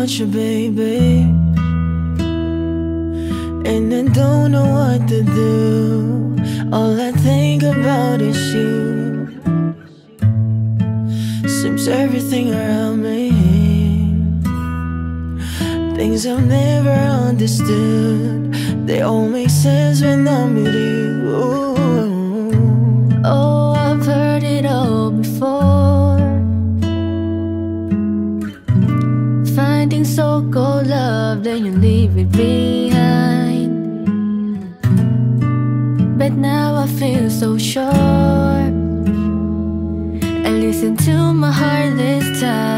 want you, baby. And I don't know what to do. All I think about is you. Seems everything around me. Things I've never understood. They all make sense when I'm with you. Finding so-called love, then you leave it behind. But now I feel so sure. I listen to my heart this time.